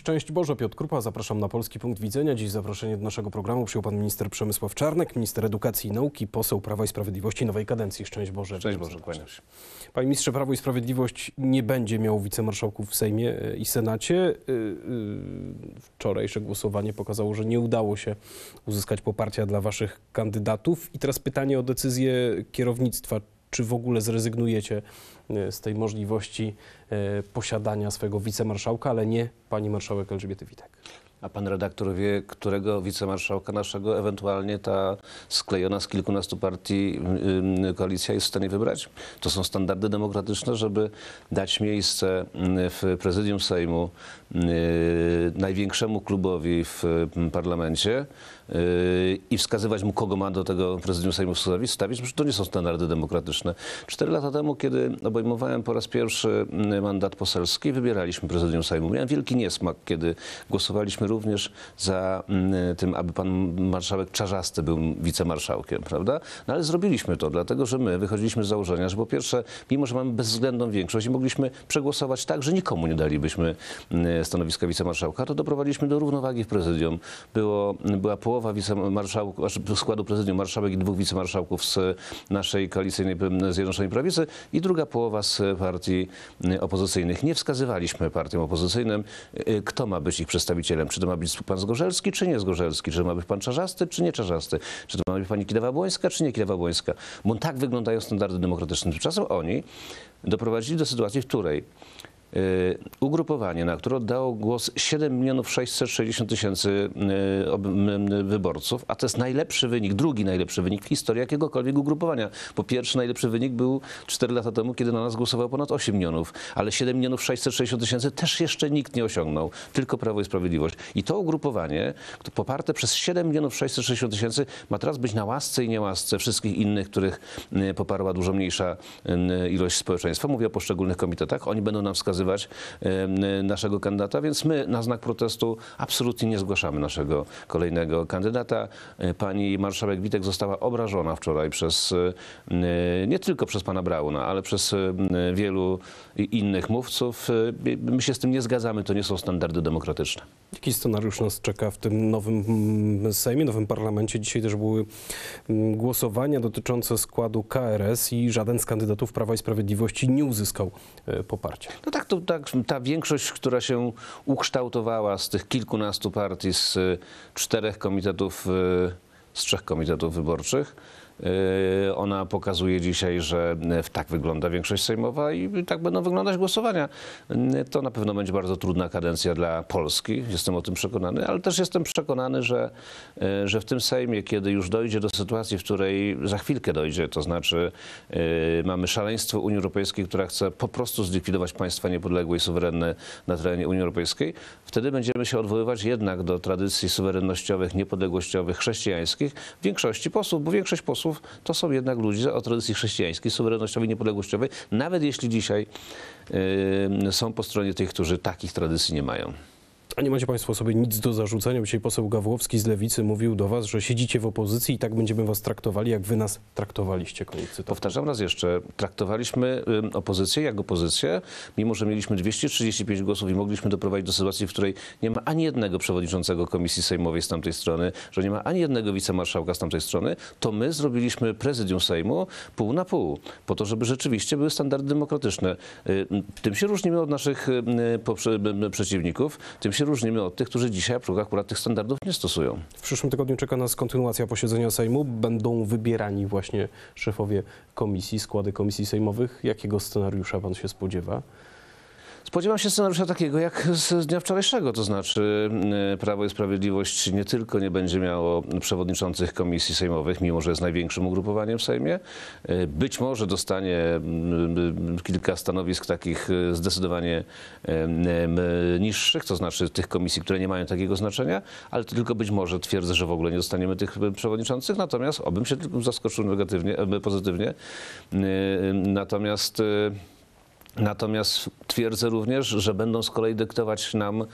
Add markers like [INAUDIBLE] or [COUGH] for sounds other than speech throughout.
Szczęść Boże, Piotr Krupa, zapraszam na Polski Punkt Widzenia. Dziś zaproszenie do naszego programu przyjął pan minister Przemysław Czarnek, minister edukacji i nauki, poseł Prawa i Sprawiedliwości nowej kadencji. Szczęść Boże. Szczęść Boże, kłaniam się. Panie ministrze, Prawo i Sprawiedliwość nie będzie miało wicemarszałków w Sejmie e, i Senacie. E, e, Wczorajsze głosowanie pokazało, że nie udało się uzyskać poparcia dla waszych kandydatów. I teraz pytanie o decyzję kierownictwa. Czy w ogóle zrezygnujecie z tej możliwości e, posiadania swojego wicemarszałka, ale nie pani marszałek Elżbiety Witek? A pan redaktor wie, którego wicemarszałka naszego ewentualnie ta sklejona z kilkunastu partii y, y, koalicja jest w stanie wybrać? To są standardy demokratyczne, żeby dać miejsce y, w prezydium Sejmu y, największemu klubowi w parlamencie i wskazywać mu, kogo ma do tego prezydium Sejmu stawić, że to nie są standardy demokratyczne. Cztery lata temu, kiedy obejmowałem po raz pierwszy y, mandat poselski, wybieraliśmy prezydium Sejmu. Miałem wielki niesmak, kiedy głosowaliśmy również za mm, tym, aby pan marszałek Czarzasty był wicemarszałkiem, prawda? No ale zrobiliśmy to, dlatego że my wychodziliśmy z założenia, że po pierwsze, mimo że mamy bezwzględną większość i mogliśmy przegłosować tak, że nikomu nie dalibyśmy mm, stanowiska wicemarszałka, to doprowadziliśmy do równowagi w prezydium. Było, była połowa wicemarszałków, znaczy składu prezydium, marszałek i dwóch wicemarszałków z naszej koalicyjnej Zjednoczonej Prawicy i druga połowa z partii opozycyjnych. Nie wskazywaliśmy partiom opozycyjnym, y, kto ma być ich przedstawicielem. Czy to ma być pan Zgorzelski, czy nie Zgorzelski? Czy to ma być pan Czarzasty, czy nie Czarzasty? Czy to ma być pani Kidawa-Błońska, czy nie Kidawa-Błońska? Bo tak wyglądają standardy demokratyczne. Tymczasem oni doprowadzili do sytuacji, w której y, ugrupowanie, na które oddało głos 7 milionów 660 tysięcy y, wyborców, a to jest najlepszy wynik, drugi najlepszy wynik w historii jakiegokolwiek ugrupowania. Bo pierwszy najlepszy wynik był 4 lata temu, kiedy na nas głosowało ponad 8 milionów, ale 7 milionów 660 tysięcy też jeszcze nikt nie osiągnął, tylko Prawo i Sprawiedliwość. I to ugrupowanie, poparte przez 7 milionów 660 tysięcy, ma teraz być na łasce i niełasce wszystkich innych, których y, poparła dużo mniejsza y, ilość społeczeństwa. Mówię o poszczególnych komitetach. Oni będą nam wskazywać naszego kandydata, więc my na znak protestu absolutnie nie zgłaszamy naszego kolejnego kandydata. Y, Pani marszałek Witek została obrażona wczoraj przez, y, nie tylko przez pana Brauna, ale przez y, wielu innych mówców. My się z tym nie zgadzamy, to nie są standardy demokratyczne. Jaki scenariusz nas czeka w tym nowym mm, Sejmie, nowym parlamencie? Dzisiaj też były mm, głosowania dotyczące składu KRS i żaden z kandydatów Prawa i Sprawiedliwości nie uzyskał e, poparcia. No tak, to, tak, ta większość, która się ukształtowała z tych kilkunastu partii, z y, czterech komitetów, y, z trzech komitetów wyborczych, ona pokazuje dzisiaj, że y, tak wygląda większość sejmowa i tak będą wyglądać głosowania. Y, To na pewno będzie bardzo trudna kadencja dla Polski, jestem o tym przekonany, ale też jestem przekonany, że, że w tym Sejmie, kiedy już dojdzie do sytuacji, w której za chwilkę dojdzie, to znaczy mamy szaleństwo Unii Europejskiej, która chce po prostu zlikwidować państwa niepodległe i suwerenne na terenie Unii Europejskiej, wtedy będziemy się odwoływać jednak do tradycji suwerennościowych, niepodległościowych, chrześcijańskich większości posłów, bo większość posłów to są jednak ludzie o tradycji chrześcijańskiej, suwerennościowej, niepodległościowej, nawet jeśli dzisiaj y, są po stronie tych, którzy takich tradycji nie mają. A nie macie Państwo sobie nic do zarzucenia? Dzisiaj poseł Gawłowski z Lewicy mówił do Was, że siedzicie w opozycji i tak będziemy Was traktowali, jak Wy nas traktowaliście. Koniec cytatu. Powtarzam raz jeszcze, traktowaliśmy opozycję jak opozycję, mimo że mieliśmy 235 głosów i mogliśmy doprowadzić do sytuacji, w której nie ma ani jednego przewodniczącego komisji sejmowej z tamtej strony, że nie ma ani jednego wicemarszałka z tamtej strony, to my zrobiliśmy prezydium Sejmu pół na pół, po to, żeby rzeczywiście były standardy demokratyczne. Tym się różnimy od naszych y, y, przeciwników, tym się różnimy od tych, którzy dzisiaj akurat tych standardów nie stosują. W przyszłym tygodniu czeka nas kontynuacja posiedzenia Sejmu. Będą wybierani właśnie szefowie komisji, składy komisji sejmowych. Jakiego scenariusza Pan się spodziewa? Spodziewam się scenariusza takiego jak z dnia wczorajszego, to znaczy y, Prawo i Sprawiedliwość nie tylko nie będzie miało przewodniczących komisji sejmowych, mimo że jest największym ugrupowaniem w Sejmie, y, być może dostanie y, kilka stanowisk takich zdecydowanie niższych, to znaczy tych komisji, które nie mają takiego znaczenia, ale to tylko być może twierdzę, że w ogóle nie dostaniemy tych przewodniczących, natomiast obym się zaskoczył negatywnie, pozytywnie. Natomiast Natomiast twierdzę również, że będą z kolei dyktować nam,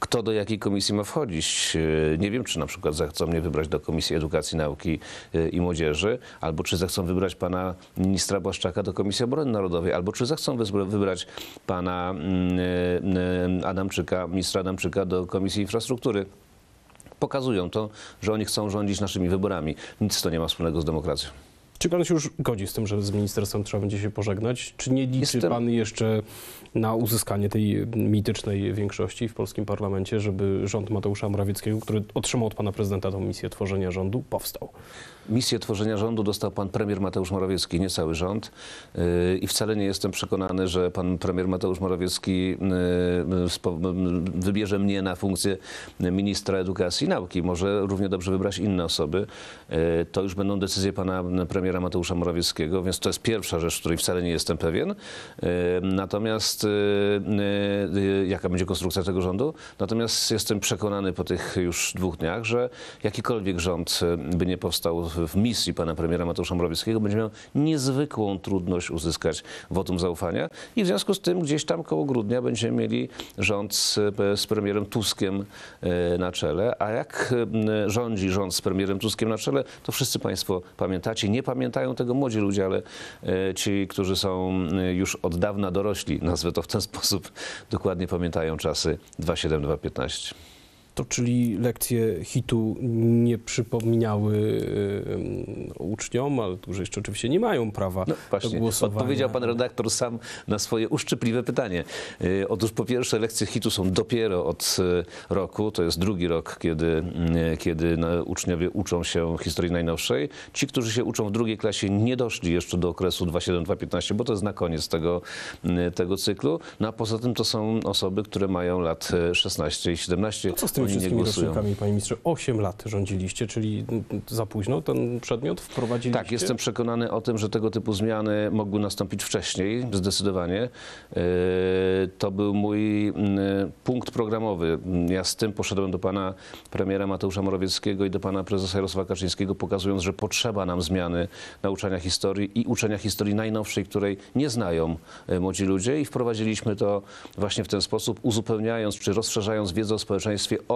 kto do jakiej komisji ma wchodzić. E, Nie wiem, czy na przykład zechcą mnie wybrać do Komisji Edukacji, Nauki e, i Młodzieży, albo czy zechcą wybrać pana ministra Błaszczaka do Komisji Obrony Narodowej, albo czy zechcą wybrać pana mm, e, Adamczyka, ministra Adamczyka do Komisji Infrastruktury. Pokazują to, że oni chcą rządzić naszymi wyborami. Nic to nie ma wspólnego z demokracją. Czy pan się już godzi z tym, że z ministerstwem trzeba będzie się pożegnać? Czy nie liczy Jestem- pan jeszcze na uzyskanie tej mitycznej większości w polskim parlamencie, żeby rząd Mateusza Morawieckiego, który otrzymał od pana prezydenta tą misję tworzenia rządu, powstał? Misję tworzenia rządu dostał pan premier Mateusz Morawiecki, nie cały rząd. Yy, I wcale nie jestem przekonany, że pan premier Mateusz Morawiecki spo- yy, wybierze mnie na funkcję ministra edukacji i nauki. Może równie dobrze wybrać inne osoby. To już będą decyzje pana premiera Mateusza Morawieckiego, więc to jest pierwsza rzecz, której wcale nie jestem pewien. Yy, Natomiast yy, yy, jaka będzie konstrukcja tego rządu? Natomiast jestem przekonany po tych już dwóch dniach, że jakikolwiek rząd by nie powstał w- misji pana premiera Mateusza Morawieckiego, będzie miał niezwykłą trudność uzyskać wotum zaufania i w związku z tym gdzieś tam koło grudnia będziemy mieli rząd z, z premierem Tuskiem e, na czele, a jak e, rządzi rząd z premierem Tuskiem na czele, to wszyscy państwo pamiętacie. Nie pamiętają tego młodzi ludzie, ale e, ci, którzy są e, już od dawna dorośli, nazwę to w ten [LAUGHS] sposób, dokładnie pamiętają czasy 27215. To czyli lekcje hitu nie przypominały y, uczniom, ale którzy jeszcze oczywiście nie mają prawa No do właśnie, głosowania. odpowiedział pan redaktor sam na swoje uszczypliwe pytanie. E, Otóż po pierwsze lekcje hitu są dopiero od e, roku, to jest drugi rok, kiedy, mm, kiedy uczniowie uczą się historii najnowszej. Ci, którzy się uczą w drugiej klasie nie doszli jeszcze do okresu 27215, bo to jest na koniec tego, tego cyklu. No a poza tym to są osoby, które mają lat e, 16 i 17. Co z tymi Oni nie głosują. panie ministrze? Osiem lat rządziliście, czyli za późno ten przedmiot wprowadziliście? Tak, jestem przekonany o tym, że tego typu zmiany mogły nastąpić wcześniej, zdecydowanie. Yy, To był mój punkt programowy. Ja z tym poszedłem do pana premiera Mateusza Morawieckiego i do pana prezesa Jarosława Kaczyńskiego, pokazując, że potrzeba nam zmiany nauczania historii i uczenia historii najnowszej, której nie znają e, młodzi ludzie i wprowadziliśmy to właśnie w ten sposób, uzupełniając czy rozszerzając wiedzę o społeczeństwie o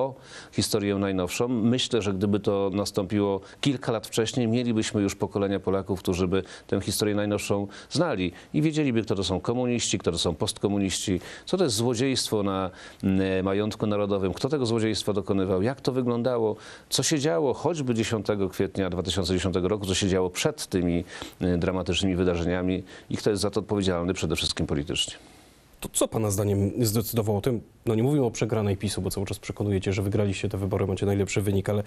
historię najnowszą. Myślę, że gdyby to nastąpiło kilka lat wcześniej, mielibyśmy już pokolenia Polaków, którzy by tę historię najnowszą znali i wiedzieliby, kto to są komuniści, kto to są postkomuniści, co to jest złodziejstwo na mm, majątku narodowym, kto tego złodziejstwa dokonywał, jak to wyglądało, co się działo choćby 10 kwietnia 2010 roku, co się działo przed tymi y, dramatycznymi wydarzeniami i kto jest za to odpowiedzialny przede wszystkim politycznie. To co pana zdaniem zdecydowało o tym, no nie mówimy o przegranej PiSu, bo cały czas przekonujecie, że wygraliście te wybory, macie najlepszy wynik, ale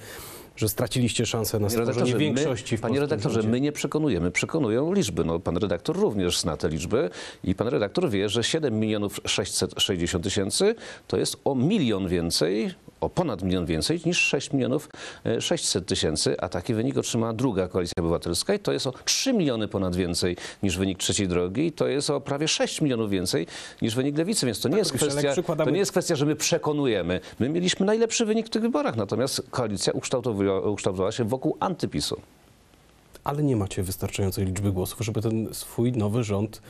że straciliście szansę na stworzenie większości my, w panie redaktorze, rządzie? my nie przekonujemy, przekonują liczby. No, pan redaktor również zna te liczby i pan redaktor wie, że 7 milionów 660 tysięcy to jest o milion więcej, o ponad milion więcej niż 6 milionów e, 600 tysięcy, a taki wynik otrzymała druga koalicja obywatelska i to jest o 3 miliony ponad więcej niż wynik trzeciej drogi i to jest o prawie 6 milionów więcej niż wynik lewicy, więc to nie, jest, ale jak kwestia, przykładamy- to nie jest kwestia, że my przekonujemy. My mieliśmy najlepszy wynik w tych wyborach, natomiast koalicja ukształtowała się wokół antypisu. Ale nie macie wystarczającej liczby głosów, żeby ten swój nowy rząd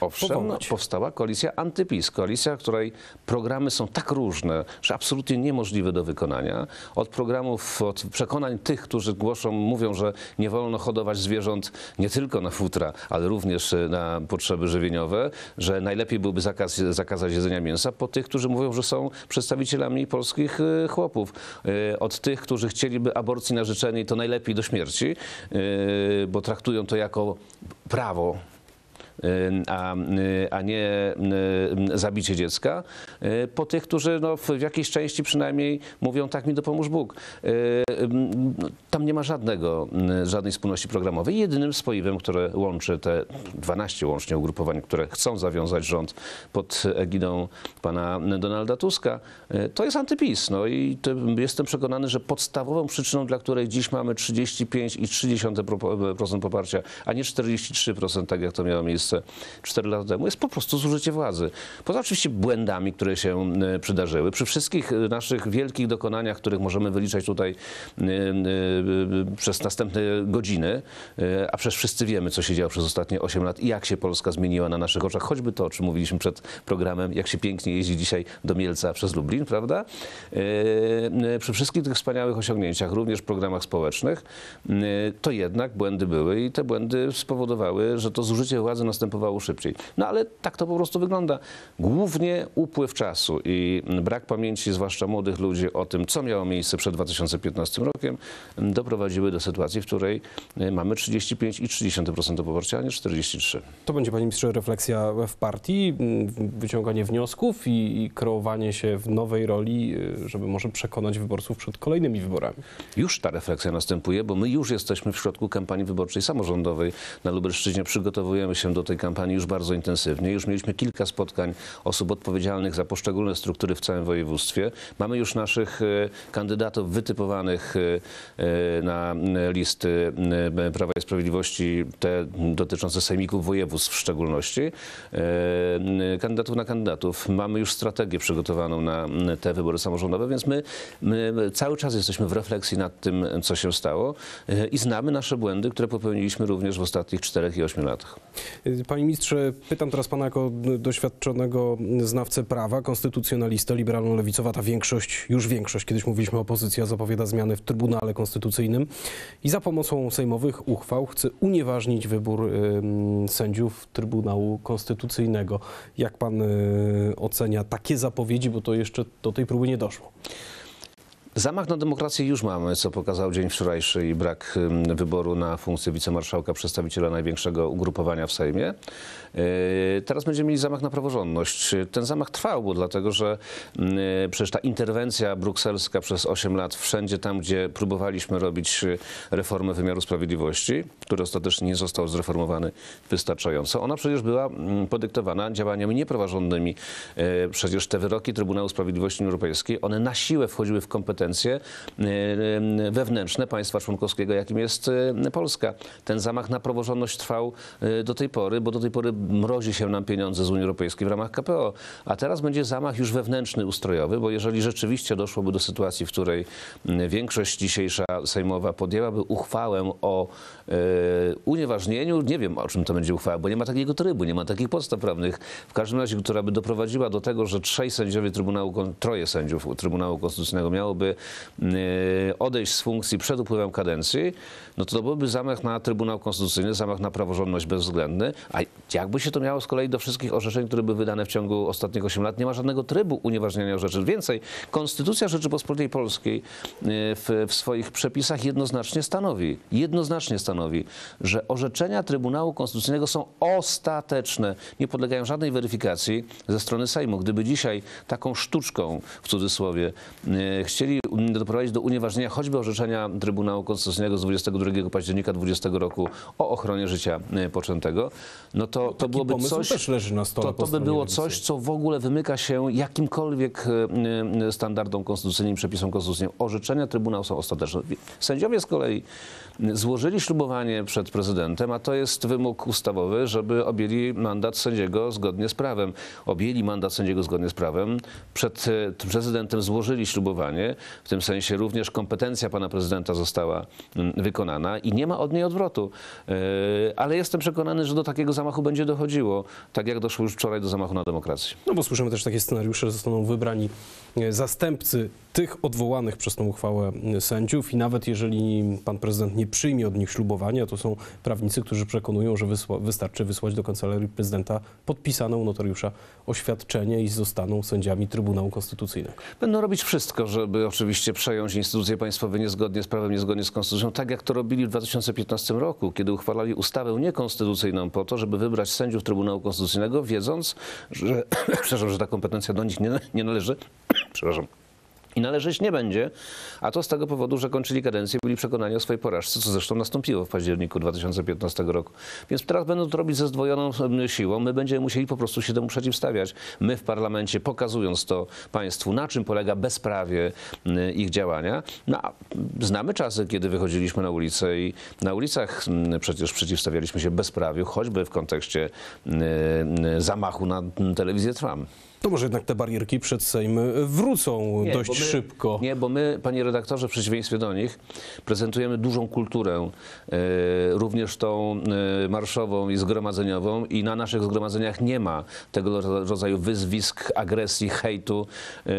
Owszem, powołać. powstała koalicja antypis. Koalicja, której programy są tak różne, że absolutnie niemożliwe do wykonania. Od programów, od przekonań tych, którzy głoszą, mówią, że nie wolno hodować zwierząt nie tylko na futra, ale również e, na potrzeby żywieniowe, że najlepiej byłoby zakaz, zakazać jedzenia mięsa, po tych, którzy mówią, że są przedstawicielami polskich e, chłopów. E, Od tych, którzy chcieliby aborcji na życzenie i to najlepiej do śmierci, bo traktują to jako prawo a, a nie zabicie dziecka, po tych, którzy no, w jakiejś części przynajmniej mówią tak mi dopomóż Bóg. Tam nie ma żadnego, żadnej wspólności programowej. Jedynym spoiwem, które łączy te 12 łącznie ugrupowań, które chcą zawiązać rząd pod egidą pana Donalda Tuska, to jest antypis. No i jestem przekonany, że podstawową przyczyną, dla której dziś mamy 35,3% poparcia, a nie 43%, tak jak to miało miejsce Polsce 4 lata temu, jest po prostu zużycie władzy. Poza oczywiście błędami, które się e, przydarzyły. Przy wszystkich e, naszych wielkich dokonaniach, których możemy wyliczać tutaj e, przez następne godziny, a przecież wszyscy wiemy, co się działo przez ostatnie 8 lat i jak się Polska zmieniła na naszych oczach, choćby to, o czym mówiliśmy przed programem, jak się pięknie jeździ dzisiaj do Mielca przez Lublin, prawda? Przy wszystkich tych wspaniałych osiągnięciach, również programach społecznych, to jednak błędy były i te błędy spowodowały, że to zużycie władzy następowało szybciej. No ale tak to po prostu wygląda. Głównie upływ czasu i brak pamięci, zwłaszcza młodych ludzi, o tym, co miało miejsce przed 2015 rokiem, doprowadziły do sytuacji, w której e, mamy 35,3% poparcia, a nie 43%. To będzie, panie ministrze, refleksja w partii, m, wyciąganie wniosków i, i kreowanie się w nowej roli, y, żeby może przekonać wyborców przed kolejnymi wyborami. Już ta refleksja następuje, bo my już jesteśmy w środku kampanii wyborczej samorządowej na Lubelszczyźnie. Przygotowujemy się do tej kampanii już bardzo intensywnie. Już mieliśmy kilka spotkań osób odpowiedzialnych za poszczególne struktury w całym województwie. Mamy już naszych e, kandydatów wytypowanych e, e, na listy Prawa i Sprawiedliwości, te dotyczące sejmików województw w szczególności. Kandydatów na kandydatów. Mamy już strategię przygotowaną na te wybory samorządowe, więc my, my cały czas jesteśmy w refleksji nad tym, co się stało i znamy nasze błędy, które popełniliśmy również w ostatnich 4 i 8 latach. Panie ministrze, pytam teraz pana jako doświadczonego znawcę prawa, konstytucjonalistę, liberalno-lewicowata większość, już większość, kiedyś mówiliśmy opozycja, zapowiada zmiany w Trybunale Konstytucyjnym i za pomocą sejmowych uchwał chce unieważnić wybór sędziów Trybunału Konstytucyjnego. Jak pan y, ocenia takie zapowiedzi, bo to jeszcze do tej próby nie doszło? Zamach na demokrację już mamy, co pokazał dzień wczorajszy i brak wyboru na funkcję wicemarszałka, przedstawiciela największego ugrupowania w Sejmie. Yy, Teraz będziemy mieli zamach na praworządność. Ten zamach trwał, bo dlatego, że yy, przecież ta interwencja brukselska przez 8 lat wszędzie tam, gdzie próbowaliśmy robić yy, reformę wymiaru sprawiedliwości, który ostatecznie nie został zreformowany wystarczająco, ona przecież była mm, podyktowana działaniami niepraworządnymi. Przecież te wyroki Trybunału Sprawiedliwości Unii Europejskiej, one na siłę wchodziły w kompetencje yy, yy, wewnętrzne państwa członkowskiego, jakim jest yy, Polska. Ten zamach na praworządność trwał do tej pory, bo do tej pory mrozi się nam pieniądze z Unii Europejskiej w ramach KPO. A teraz będzie zamach już wewnętrzny, ustrojowy, bo jeżeli rzeczywiście doszłoby do sytuacji, w której większość dzisiejsza sejmowa podjęłaby uchwałę o unieważnieniu, nie wiem o czym to będzie uchwała, bo nie ma takiego trybu, nie ma takich podstaw prawnych. W każdym razie, która by doprowadziła do tego, że trzej sędziowie Trybunału, troje sędziów Trybunału Konstytucyjnego miałoby e, odejść z funkcji przed upływem kadencji, no to byłby zamach na Trybunał Konstytucyjny, zamach na praworządność bezwzględny. A jakby się to miało z kolei do wszystkich orzeczeń, które były wydane w ciągu ostatnich 8 lat, nie ma żadnego trybu unieważniania orzeczeń. Więcej, Konstytucja Rzeczypospolitej Polskiej y, w, w swoich przepisach jednoznacznie stanowi, jednoznacznie stanowi, że orzeczenia Trybunału Konstytucyjnego są ostateczne, nie podlegają żadnej weryfikacji ze strony Sejmu. Gdyby dzisiaj taką sztuczką, w cudzysłowie, y, chcieli um, doprowadzić do unieważnienia choćby orzeczenia Trybunału Konstytucyjnego z 22 października 20 roku o ochronie życia y, poczętego, no to, to byłoby coś... To, to by było coś, co w ogóle wymyka się jakimkolwiek e, e, standardom konstytucyjnym, przepisom konstytucyjnym. Orzeczenia Trybunału są ostateczne. Sędziowie z kolei złożyli ślubowanie przed prezydentem, a to jest wymóg ustawowy, żeby objęli mandat sędziego zgodnie z prawem. Objęli mandat sędziego zgodnie z prawem. Przed e, prezydentem złożyli ślubowanie. W tym sensie również kompetencja pana prezydenta została mm, wykonana i nie ma od niej odwrotu. E, Ale jestem przekonany, że do takiego zamachu będzie dochodziło, tak jak doszło już wczoraj do zamachu na demokrację. No bo słyszymy też takie scenariusze, że zostaną wybrani e, zastępcy tych odwołanych przez tą uchwałę e, sędziów i nawet jeżeli pan prezydent nie przyjmie od nich ślubowania, to są prawnicy, którzy przekonują, że wystarczy wysłać do kancelarii prezydenta podpisane u notariusza oświadczenie i zostaną sędziami Trybunału Konstytucyjnego. Będą robić wszystko, żeby oczywiście przejąć instytucje państwowe niezgodnie z prawem, niezgodnie z konstytucją, tak jak to robili w 2015 roku, kiedy uchwalali ustawę niekonstytucyjną po to, żeby wybrać sędziów Trybunału Konstytucyjnego, wiedząc, że, [COUGHS] że ta kompetencja do nich nie, nie należy. [COUGHS] przepraszam. I należeć nie będzie, a to z tego powodu, że kończyli kadencję, byli przekonani o swojej porażce, co zresztą nastąpiło w październiku 2015 roku. Więc teraz będą to robić ze zdwojoną siłą. My będziemy musieli po prostu się temu przeciwstawiać. My w parlamencie, pokazując to państwu, na czym polega bezprawie ich działania. No, znamy czasy, kiedy wychodziliśmy na ulicę i na ulicach przecież przeciwstawialiśmy się bezprawiu, choćby w kontekście zamachu na telewizję Trwam. To może jednak te barierki przed Sejm wrócą Nie, dość my- szybko. Nie, bo my, panie redaktorze, w przeciwieństwie do nich, prezentujemy dużą kulturę, e, również tą e, marszową i zgromadzeniową i na naszych zgromadzeniach nie ma tego ro- rodzaju wyzwisk, agresji, hejtu, e,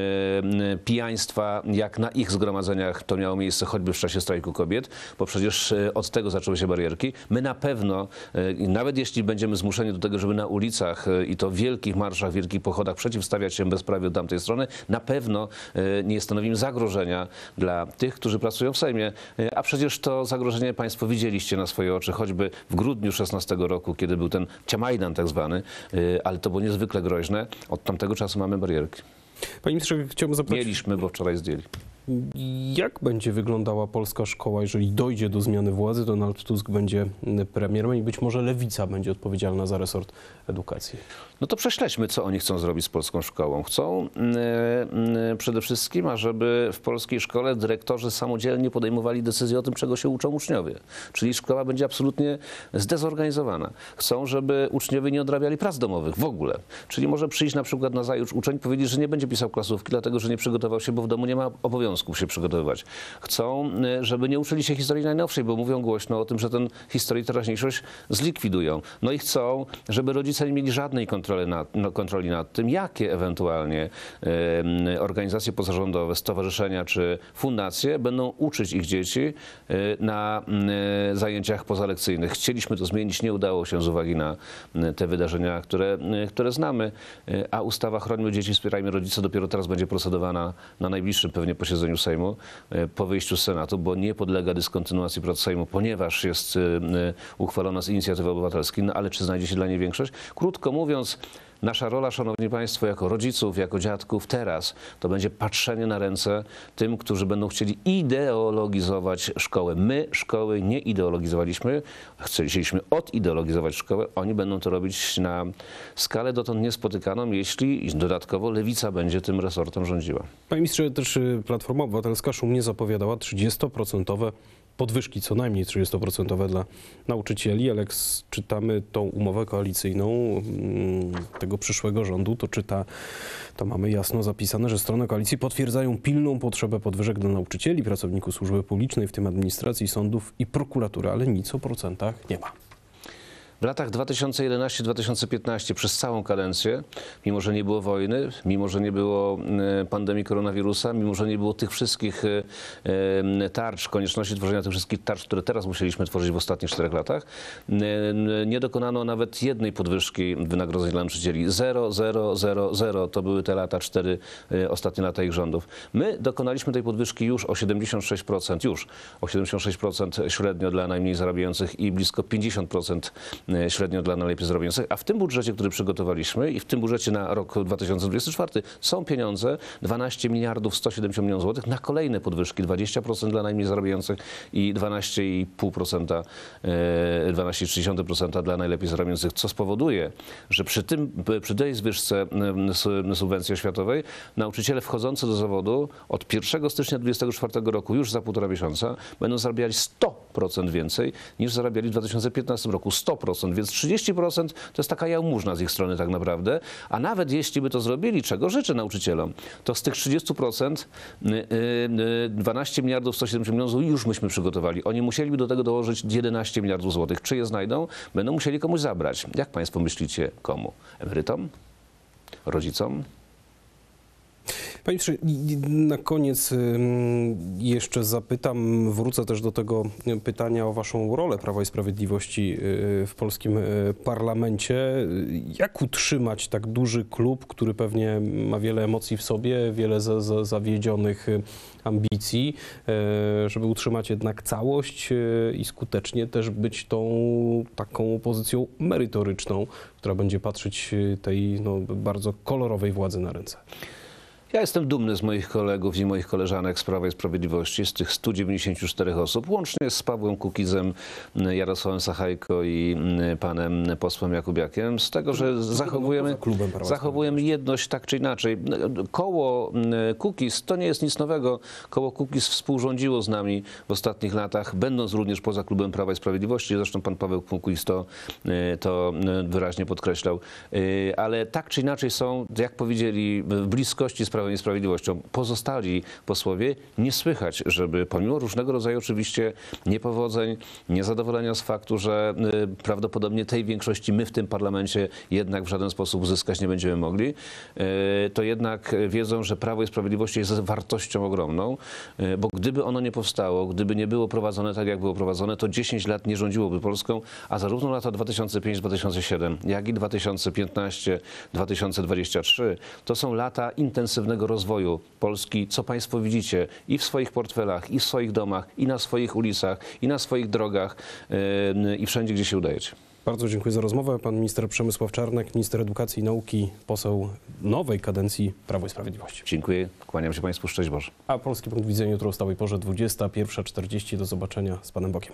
pijaństwa, jak na ich zgromadzeniach to miało miejsce choćby w czasie strajku kobiet, bo przecież e, od tego zaczęły się barierki. My na pewno, e, nawet jeśli będziemy zmuszeni do tego, żeby na ulicach e, i to w wielkich marszach, wielkich pochodach przeciwstawiać się bezprawiu od tamtej strony, na pewno e, nie stanowimy zagrożenia dla tych, którzy pracują w Sejmie. E, A przecież to zagrożenie Państwo widzieliście na swoje oczy, choćby w grudniu 16 roku, kiedy był ten Ciamajdan tak zwany, e, ale to było niezwykle groźne. Od tamtego czasu mamy barierki. Panie ministrze, chciałbym zapytać, Mieliśmy, bo wczoraj zdjęli. Jak będzie wyglądała polska szkoła, jeżeli dojdzie do zmiany władzy, Donald Tusk będzie premierem i być może lewica będzie odpowiedzialna za resort edukacji. No to prześledźmy, co oni chcą zrobić z polską szkołą. Chcą mm, mm, przede wszystkim, ażeby w polskiej szkole dyrektorzy samodzielnie podejmowali decyzje o tym, czego się uczą uczniowie. Czyli szkoła będzie absolutnie zdezorganizowana. Chcą, żeby uczniowie nie odrabiali prac domowych w ogóle. Czyli może przyjść na przykład na zajutrz uczeń powiedzieć, że nie będzie pisał klasówki, dlatego że nie przygotował się, bo w domu nie ma obowiązków się przygotowywać. Chcą, y, żeby nie uczyli się historii najnowszej, bo mówią głośno o tym, że ten historię teraźniejszość zlikwidują. No i chcą, żeby rodzice nie mieli żadnej kontroli nad, no, kontroli nad tym, jakie ewentualnie y, organizacje pozarządowe, stowarzyszenia czy fundacje będą uczyć ich dzieci y, na y, zajęciach pozalekcyjnych. Chcieliśmy to zmienić, nie udało się z uwagi na te wydarzenia, które, które znamy, a ustawa Chrońmy Dzieci, Wspierajmy Rodzice dopiero teraz będzie procedowana na najbliższym pewnie posiedzeniu Sejmu y, po wyjściu z Senatu, bo nie podlega dyskontynuacji prac Sejmu, ponieważ jest y, uchwalona z inicjatywy obywatelskiej, no ale czy znajdzie się dla niej większość? Krótko mówiąc, Nasza rola, szanowni państwo, jako rodziców, jako dziadków teraz, to będzie patrzenie na ręce tym, którzy będą chcieli ideologizować szkołę. My szkoły nie ideologizowaliśmy, chcieliśmy odideologizować szkołę. Oni będą to robić na skalę dotąd niespotykaną, jeśli dodatkowo lewica będzie tym resortem rządziła. Panie ministrze, też y, Platforma Obywatelska szumnie zapowiadała 30% podwyżki, co najmniej 30% dla nauczycieli, ale jak s- czytamy tą umowę koalicyjną mm, tego przyszłego rządu, to czyta, to mamy jasno zapisane, że strony koalicji potwierdzają pilną potrzebę podwyżek dla nauczycieli, pracowników służby publicznej, w tym administracji, sądów i prokuratury, ale nic o procentach nie ma. W latach 2011-2015 przez całą kadencję, mimo że nie było wojny, mimo że nie było e, pandemii koronawirusa, mimo że nie było tych wszystkich e, e, tarcz, konieczności tworzenia tych wszystkich tarcz, które teraz musieliśmy tworzyć w ostatnich czterech latach, nie dokonano nawet jednej podwyżki wynagrodzeń dla nauczycieli. Zero, zero, zero, zero. To były te lata, cztery ostatnie lata ich rządów. My dokonaliśmy tej podwyżki już o 76%, już o 76% średnio dla najmniej zarabiających i blisko 50% e, średnio dla najlepiej zarabiających. A w tym budżecie, który przygotowaliśmy i w tym budżecie na rok 2024 są pieniądze 12 miliardów 170 milionów złotych na kolejne podwyżki 20% dla najmniej zarabiających i 12,5%, e, 12,3% dla najlepiej zarabiających, co spowoduje, że przy, tym, przy tej zwyżce su- subwencji oświatowej nauczyciele wchodzący do zawodu od 1 stycznia 2024 roku, już za półtora miesiąca, będą zarabiali 100% więcej niż zarabiali w 2015 roku. 100%, więc 30% to jest taka jałmużna z ich strony tak naprawdę. A nawet jeśli by to zrobili, czego życzę nauczycielom, to z tych 30% y, y, y, 12 miliardów 170 milionów już myśmy przygotowali. Oni musieliby do tego dołożyć 11 miliardów złotych. Czy je znajdą? Będą musieli komuś zabrać. Jak Państwo myślicie, komu? Emerytom? Rodzicom? Panie na koniec jeszcze zapytam, wrócę też do tego pytania o waszą rolę Prawa i Sprawiedliwości y, w polskim y, parlamencie. Jak utrzymać tak duży klub, który pewnie ma wiele emocji w sobie, wiele za, za, zawiedzionych y, ambicji, żeby utrzymać jednak całość i skutecznie też być tą taką opozycją merytoryczną, która będzie patrzeć tej no, bardzo kolorowej władzy na ręce? Ja jestem dumny z moich kolegów i moich koleżanek z Prawa i Sprawiedliwości, z tych 194 osób, łącznie z Pawłem Kukizem, Jarosławem Sachajko i mm, panem posłem Jakubiakiem, z tego, że zachowujemy, zachowujemy jedność tak czy inaczej. Koło mm, Kukiz to nie jest nic nowego. Koło Kukiz współrządziło z nami w ostatnich latach, będąc również poza klubem Prawa i Sprawiedliwości. Zresztą pan Paweł Kukiz to, e, to e, wyraźnie podkreślał. E, Ale tak czy inaczej są, jak powiedzieli, w bliskości z Prawem i Sprawiedliwością. Pozostali posłowie nie słychać, żeby pomimo różnego rodzaju oczywiście niepowodzeń, niezadowolenia z faktu, że e, prawdopodobnie tej większości my w tym parlamencie jednak w żaden sposób uzyskać nie będziemy mogli, e, to jednak wiedzą, że Prawo i Sprawiedliwość jest wartością ogromną, e, bo gdyby ono nie powstało, gdyby nie było prowadzone tak, jak było prowadzone, to 10 lat nie rządziłoby Polską, a zarówno lata 2005-2007, jak i 2015-2023 to są lata intensywnego rozwoju Polski, co Państwo widzicie i w swoich portfelach, i w swoich domach, i na swoich ulicach, i na swoich drogach, e, i wszędzie, gdzie się udajecie. Bardzo dziękuję za rozmowę. Pan minister Przemysław Czarnek, minister edukacji i nauki, poseł nowej kadencji Prawo i Sprawiedliwość. Dziękuję, kłaniam się Państwu, szczęść Boże. A Polski Punkt Widzenia jutro o stałej porze 21.40. Do zobaczenia z Panem Bokiem.